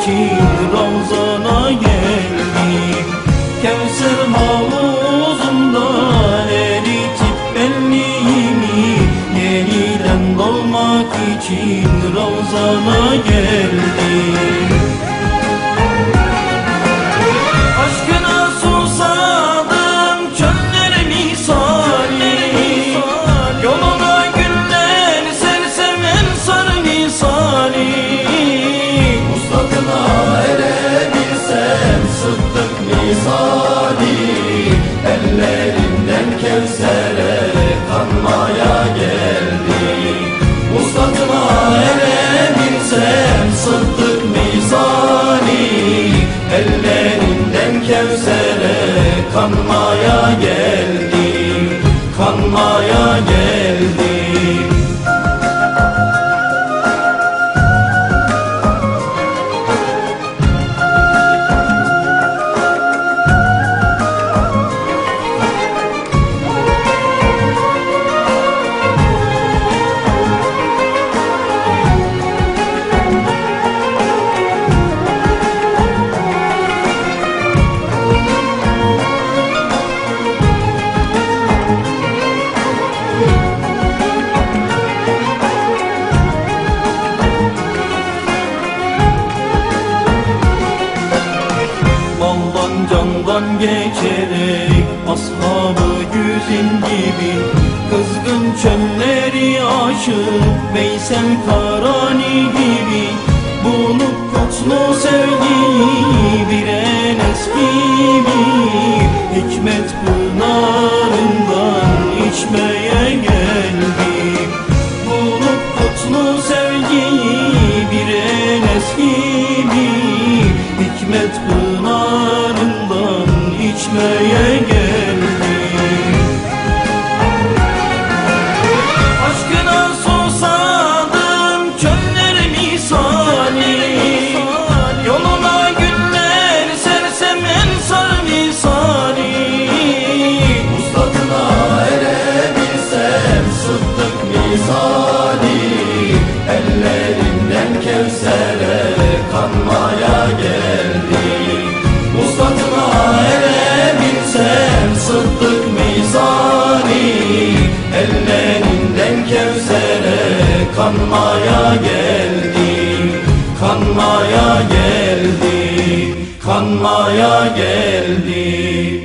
için Ravzana geldim Kevser havuzunda eritip benliğimi Yeniden doğmak için Ravzana geldim kanmaya candan geçerek ashabı güzin gibi Kızgın çölleri aşıp Veysel Karani gibi Bulup kutlu sevgiyi bir enes gibi Hikmet pınarından içmeye geldim Bulup kutlu sevgiyi bir enes gibi Hikmet pınarından içmeye geldim Aşkına susadım çöller misali Yoluna güller sersem ensar misali Uslatına erebilsem sıddık misali. Ellerinden Kevser'e kanmaya geldim kanmaya geldim Kanmaya geldim Kanmaya geldim